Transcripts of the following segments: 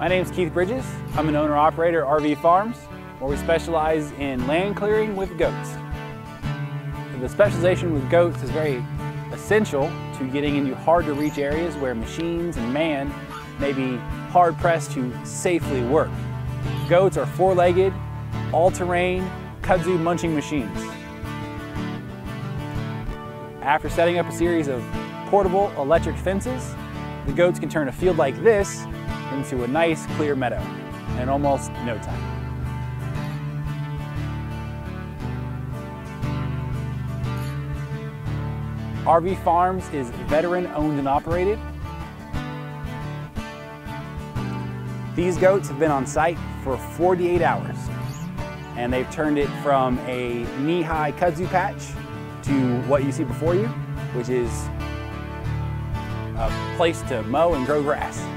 My name is Keith Bridges. I'm an owner-operator at RV Farms, where we specialize in land clearing with goats. The specialization with goats is very essential to getting into hard-to-reach areas where machines and man may be hard-pressed to safely work. Goats are four-legged, all-terrain, kudzu munching machines. After setting up a series of portable electric fences, the goats can turn a field like this into a nice clear meadow in almost no time. RV Farms is veteran owned and operated. These goats have been on site for 48 hours and they've turned it from a knee-high kudzu patch to what you see before you, which is a place to mow and grow grass.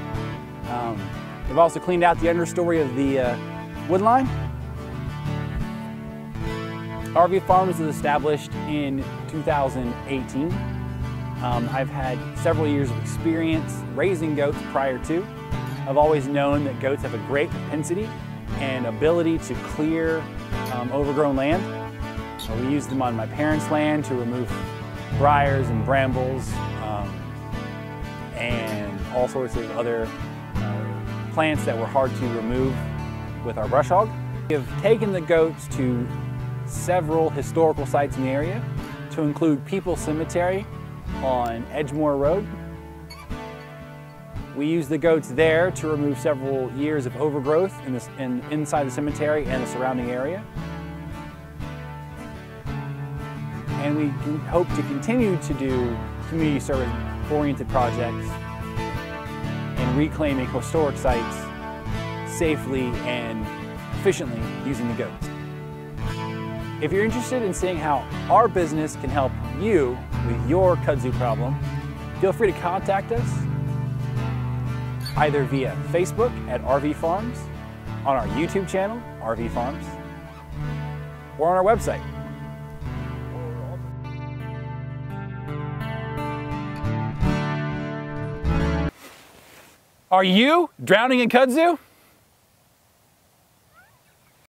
Um, they've also cleaned out the understory of the uh, wood line. RV Farms was established in 2018. Um, I've had several years of experience raising goats prior to. I've always known that goats have a great propensity and ability to clear um, overgrown land. Uh, we use them on my parents' land to remove briars and brambles um, and all sorts of other plants that were hard to remove with our brush hog. We have taken the goats to several historical sites in the area to include People Cemetery on Edgemoor Road. We use the goats there to remove several years of overgrowth in this, in, inside the cemetery and the surrounding area. And we hope to continue to do community service oriented projects reclaiming historic sites safely and efficiently using the goats. If you're interested in seeing how our business can help you with your kudzu problem, feel free to contact us either via Facebook at RV Farms, on our YouTube channel, RV Farms, or on our website. Are you drowning in kudzu?